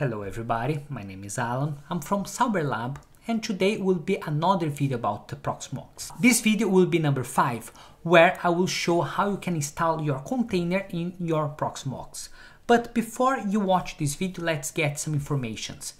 Hello everybody, my name is Alan, I'm from Sauber Lab and today will be another video about the Proxmox. This video will be number 5 where I will show how you can install your container in your Proxmox. But before you watch this video, let's get some informations.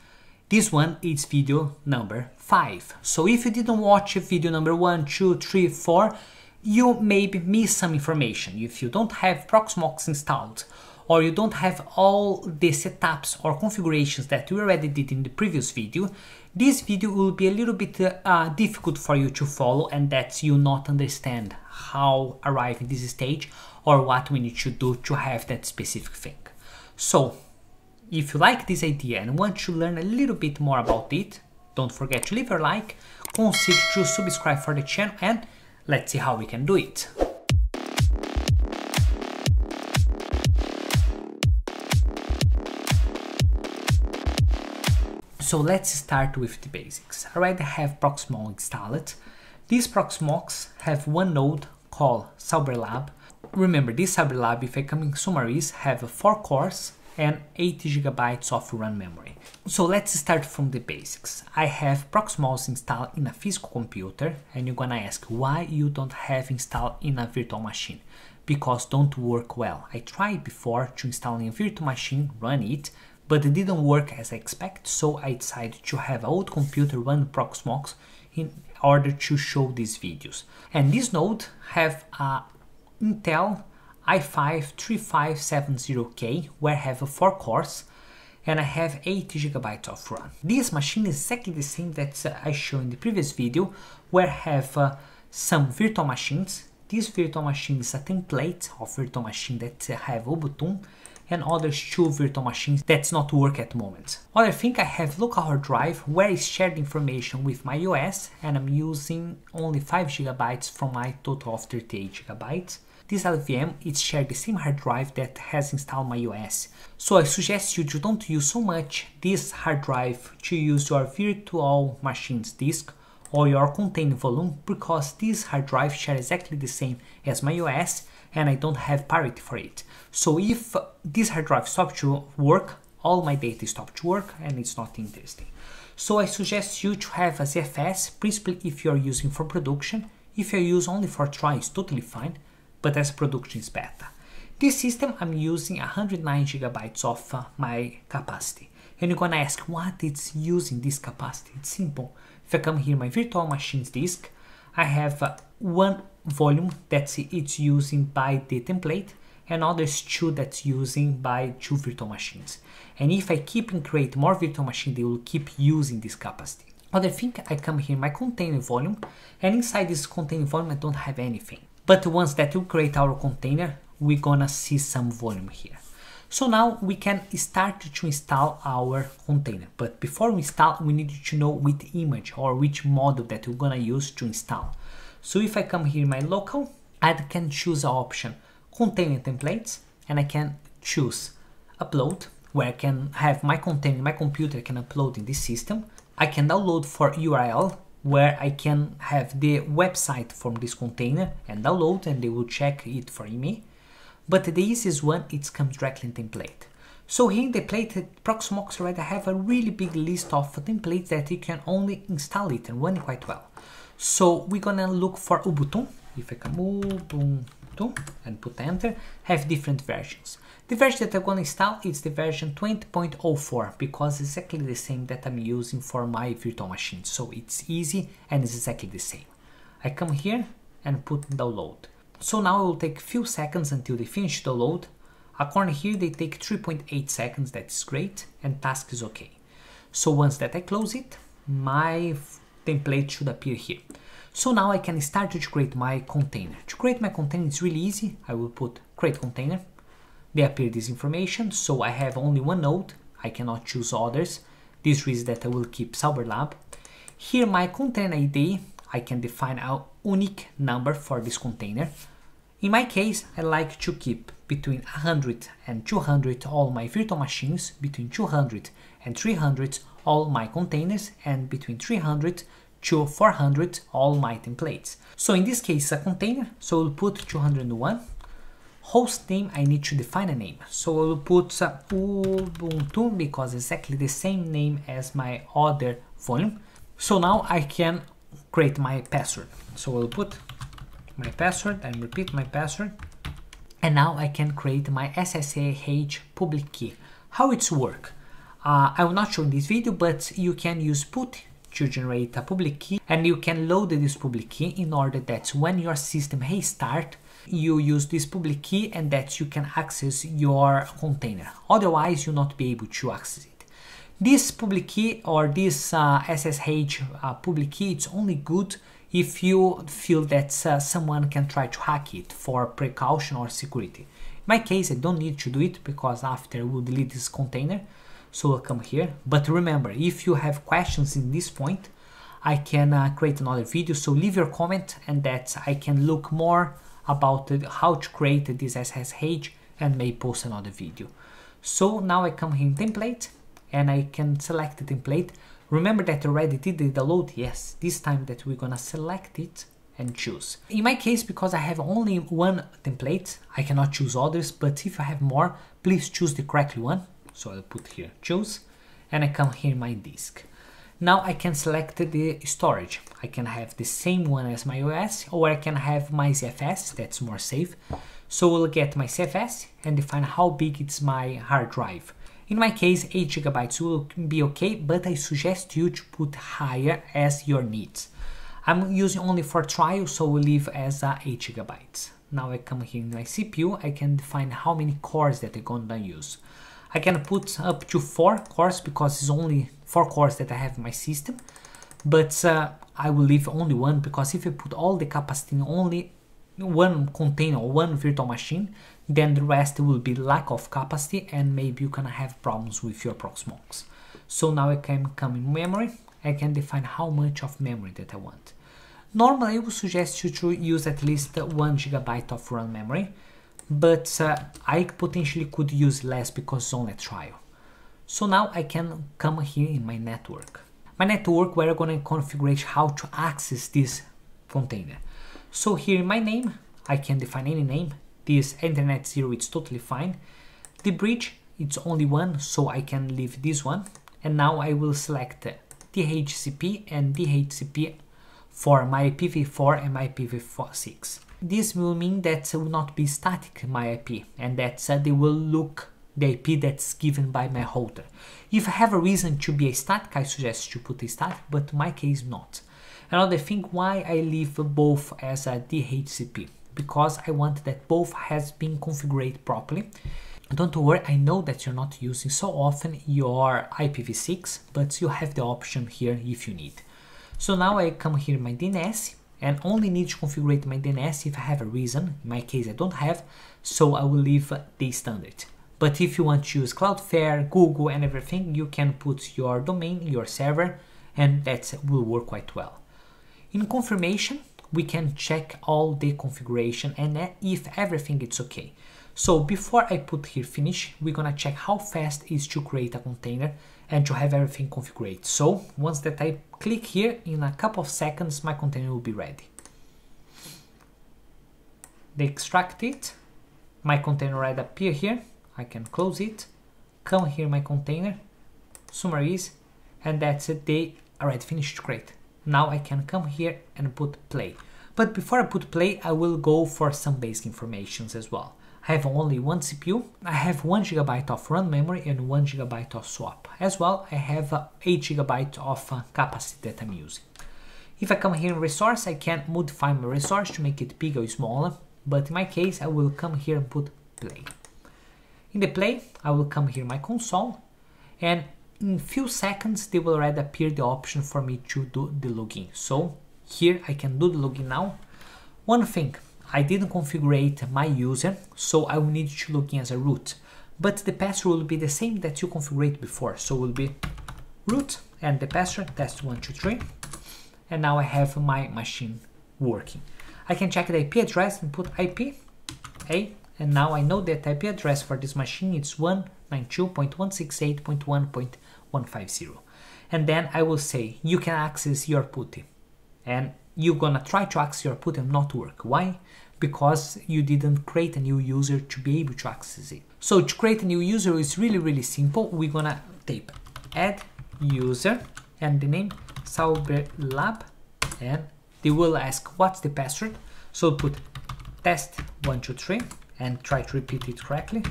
This one is video number 5. So if you didn't watch video number 1, 2, 3, 4, you maybe miss some information. If you don't have Proxmox installed or you don't have all the setups or configurations that we already did in the previous video, this video will be a little bit uh, difficult for you to follow and that you not understand how arrive in this stage or what we need to do to have that specific thing. So if you like this idea and want to learn a little bit more about it, don't forget to leave a like, consider to subscribe for the channel and let's see how we can do it. So let's start with the basics. I already have Proxmox installed. These Proxmox have one node called Sauber Lab. Remember this Sauber Lab, if I come in summaries, have 4 cores and 80 gigabytes of RAM memory. So let's start from the basics. I have Proxmox installed in a physical computer and you're gonna ask why you don't have installed in a virtual machine. Because don't work well. I tried before to install in a virtual machine, run it, but it didn't work as I expect, so I decided to have old computer run Proxmox in order to show these videos. And this node have a Intel i5-3570K where I have 4 cores and I have 80 gigabytes of RAM. This machine is exactly the same that I showed in the previous video where I have uh, some virtual machines. This virtual machine is a template of virtual machine that have Ubuntu and other two virtual machines that's not work at the moment. Other thing I have local hard drive where I shared information with my OS and I'm using only 5 GB from my total of 38 GB. This LVM is shared the same hard drive that has installed my OS. So I suggest you to don't use so much this hard drive to use your virtual machine's disk or your container volume because this hard drive share exactly the same as my OS and I don't have parity for it. So if this hard drive stops to work, all my data stops to work and it's not interesting. So I suggest you to have a ZFS, principally if you're using for production. If you use only for try, it's totally fine, but as production is better. This system I'm using 109 gigabytes of uh, my capacity. And you're gonna ask what it's using this capacity. It's simple. If I come here my virtual machines disk, I have uh, one volume that it's using by the template and others two that's using by two virtual machines. And if I keep and create more virtual machines, they will keep using this capacity. Other thing, I come here my container volume and inside this container volume I don't have anything. But once that we create our container, we're gonna see some volume here. So now we can start to install our container. But before we install, we need to know which image or which model that we're gonna use to install. So if I come here in my local, I can choose an option container templates and I can choose upload where I can have my container, my computer can upload in this system. I can download for URL where I can have the website from this container and download and they will check it for me. But the easiest one, it comes directly in template. So here in the template, Proxmox already have a really big list of templates that you can only install it and run it quite well. So we're gonna look for Ubuntu. If I come Ubuntu and put enter, have different versions. The version that I'm gonna install is the version 20.04 because it's exactly the same that I'm using for my virtual machine. So it's easy and it's exactly the same. I come here and put download. So now it will take a few seconds until they finish the download. According here, they take 3.8 seconds, that's great, and task is okay. So once that I close it, my template should appear here. So now I can start to create my container. To create my container, it's really easy. I will put create container. They appear this information, so I have only one node. I cannot choose others. This reason that I will keep Sauber Lab. Here my container ID, I can define a unique number for this container. In my case, I like to keep between 100 and 200 all my virtual machines, between 200 and 300 all my containers, and between 300 to 400 all my templates. So in this case, a container, so we'll put 201, host name, I need to define a name. So I will put Ubuntu because exactly the same name as my other volume. So now I can create my password. So I'll put my password and repeat my password. And now I can create my SSH public key. How it's work? Uh, I will not show in this video, but you can use put to generate a public key and you can load this public key in order that when your system restart, you use this public key and that you can access your container. Otherwise, you'll not be able to access it. This public key or this uh, SSH uh, public key, it's only good if you feel that uh, someone can try to hack it for precaution or security. In my case, I don't need to do it because after we'll delete this container, so I'll come here. But remember, if you have questions in this point, I can uh, create another video. So leave your comment and that I can look more about how to create this SSH and may post another video. So now I come here in template and I can select the template. Remember that already did the download? Yes, this time that we're gonna select it and choose. In my case, because I have only one template, I cannot choose others, but if I have more, please choose the correct one. So I'll put here choose and I come here my disk. Now I can select the storage. I can have the same one as my OS or I can have my ZFS, that's more safe. So we'll get my ZFS and define how big it's my hard drive. In my case, 8 gigabytes will be okay, but I suggest you to put higher as your needs. I'm using only for trial, so we'll leave as uh, 8 gigabytes. Now I come here in my CPU, I can define how many cores that I'm gonna use. I can put up to 4 cores because it's only 4 cores that I have in my system, but uh, I will leave only one because if I put all the capacity in only one container one virtual machine, then the rest will be lack of capacity and maybe you can have problems with your Proxmox. So now I can come in memory, I can define how much of memory that I want. Normally I would suggest you to use at least one gigabyte of RAM memory, but uh, I potentially could use less because it's only a trial. So now I can come here in my network. My network where I'm gonna configure how to access this container. So here in my name, I can define any name. This internet zero, it's totally fine. The bridge, it's only one, so I can leave this one. And now I will select DHCP and DHCP for my IPv4 and my IPv6. This will mean that it will not be static my IP and that uh, they will look the IP that's given by my router. If I have a reason to be a static, I suggest to put a static, but my case not. Another thing why I leave both as a DHCP because I want that both has been configured properly. Don't worry, I know that you're not using so often your IPv6, but you have the option here if you need. So now I come here my DNS and only need to configure my DNS if I have a reason. In my case, I don't have, so I will leave the standard. But if you want to use Cloudflare, Google and everything, you can put your domain, your server, and that will work quite well. In confirmation, we can check all the configuration and uh, if everything is okay. So before I put here finish, we're gonna check how fast is to create a container and to have everything configured. So once that I click here, in a couple of seconds, my container will be ready. They extract it, my container already appear here, I can close it, come here my container, summarize, and that's it, they already finished to create. Now I can come here and put play. But before I put play, I will go for some basic informations as well. I have only one CPU, I have 1 GB of RAM memory and 1 GB of swap. As well, I have uh, 8 GB of uh, capacity that I'm using. If I come here in resource, I can modify my resource to make it bigger or smaller, but in my case, I will come here and put play. In the play, I will come here my console, and in few seconds they will already appear the option for me to do the login. So here I can do the login now. One thing, I didn't configure my user, so I will need to log in as a root. But the password will be the same that you configured before. So will be root and the password test123. And now I have my machine working. I can check the IP address and put IP, A, and now I know that IP address for this machine is 192.168.1.150. And then I will say you can access your PuTTY. And you're gonna try to access your PuTTY and not work. Why? because you didn't create a new user to be able to access it. So to create a new user is really, really simple. We're gonna type add user and the name Sauber Lab and they will ask what's the password. So put test123 and try to repeat it correctly.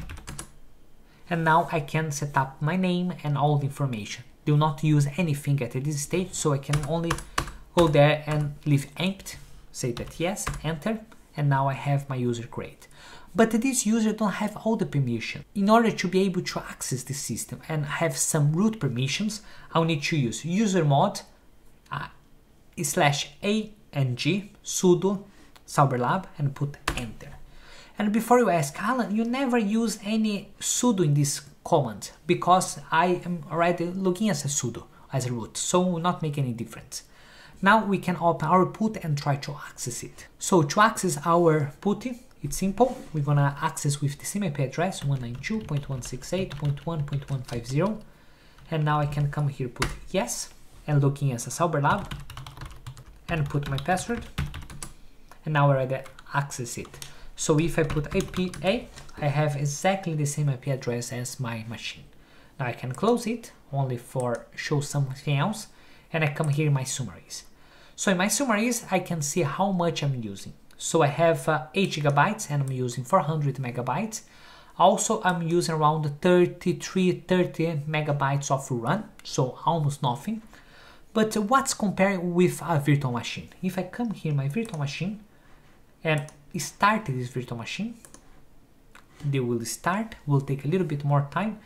And now I can set up my name and all the information. Do not use anything at this stage, so I can only go there and leave empty, say that yes, enter, and now I have my user create. But this user don't have all the permission. In order to be able to access the system and have some root permissions, I'll need to use usermod uh, slash a and g sudo sauberlab and put enter. And before you ask, Alan, you never use any sudo in this command because I am already looking as a sudo, as a root, so will not make any difference. Now we can open our PuTTY and try to access it. So to access our PuTTY, it's simple. We're gonna access with the same IP address 192.168.1.150 and now I can come here put yes and looking as a Sauberlab and put my password and now I already access it. So if I put IPA, I have exactly the same IP address as my machine. Now I can close it only for show something else and I come here in my summaries. So in my summaries, I can see how much I'm using. So I have uh, 8 gigabytes and I'm using 400 megabytes. Also, I'm using around 33, 30 megabytes of run, so almost nothing. But what's compared with a virtual machine? If I come here, my virtual machine, and start this virtual machine. They will start, will take a little bit more time,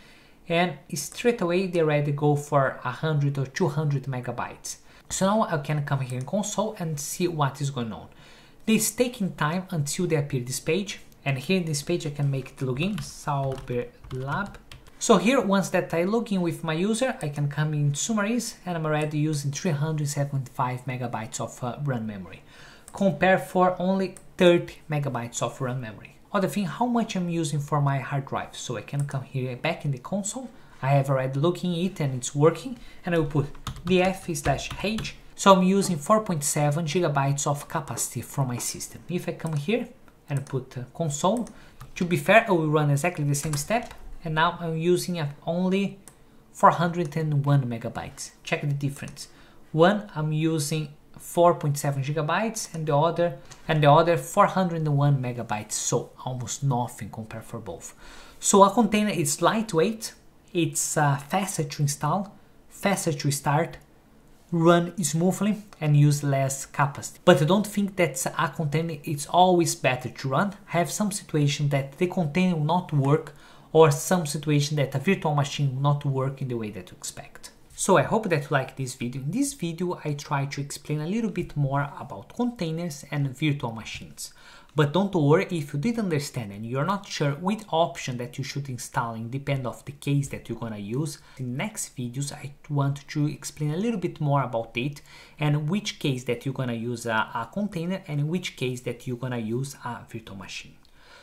and straight away they already go for 100 or 200 megabytes. So now I can come here in console and see what is going on. This taking time until they appear this page, and here in this page I can make the login, Sauber Lab. So here, once that I log in with my user, I can come in summaries, and I'm already using 375 megabytes of uh, memory compare for only 30 megabytes of RAM memory. Other thing, how much I'm using for my hard drive. So I can come here back in the console. I have already looking it and it's working. And I will put df slash h. So I'm using 4.7 gigabytes of capacity from my system. If I come here and put console, to be fair, I will run exactly the same step. And now I'm using only 401 megabytes. Check the difference. One, I'm using 4.7 gigabytes and the other and the other 401 megabytes so almost nothing compared for both so a container is lightweight it's uh, faster to install faster to start run smoothly and use less capacity but don't think that a container it's always better to run have some situation that the container will not work or some situation that a virtual machine will not work in the way that you expect so I hope that you like this video. In this video I try to explain a little bit more about containers and virtual machines. But don't worry if you did understand and you're not sure which option that you should install in depend of the case that you're gonna use. In next videos I want to explain a little bit more about it and which case that you're gonna use a, a container and which case that you're gonna use a virtual machine.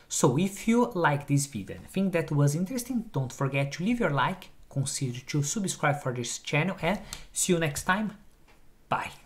So if you like this video and think that was interesting, don't forget to leave your like consider to subscribe for this channel and see you next time. Bye.